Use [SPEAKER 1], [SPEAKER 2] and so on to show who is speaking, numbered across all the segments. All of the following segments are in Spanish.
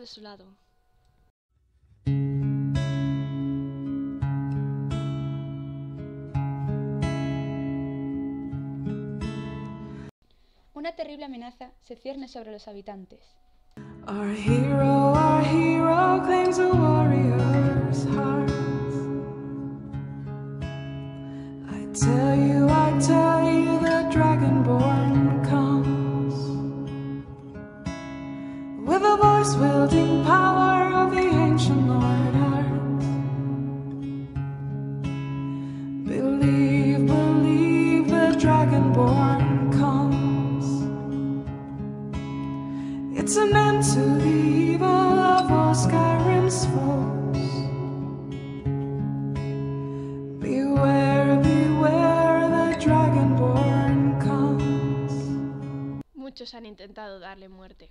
[SPEAKER 1] de su lado.
[SPEAKER 2] Una terrible amenaza se cierne sobre los habitantes.
[SPEAKER 3] Our hero, our hero a voice wielding power of the ancient Lord. Believe, believe, the dragonborn comes. It's an end to the evil of all Skyrim's foes. Beware, beware, the dragonborn comes.
[SPEAKER 1] Muchos han intentado darle muerte.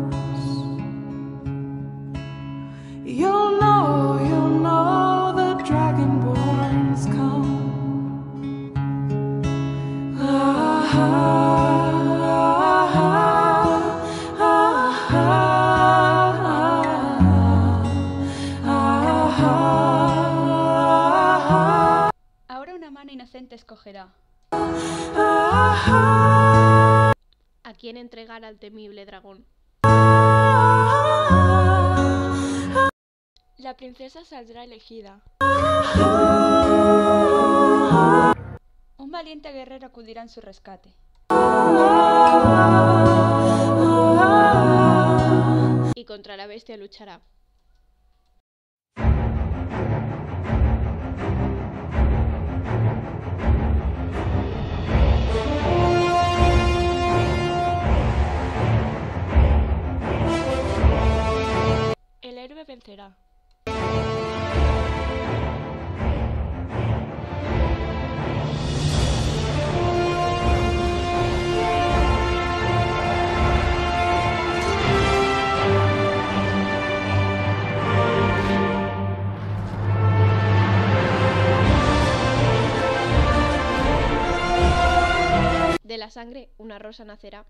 [SPEAKER 2] escogerá.
[SPEAKER 1] ¿A quién entregar al temible dragón? La princesa saldrá elegida.
[SPEAKER 2] Un valiente guerrero acudirá en su rescate.
[SPEAKER 1] Y contra la bestia luchará. De la sangre una rosa nacerá.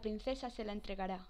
[SPEAKER 2] La princesa se la entregará.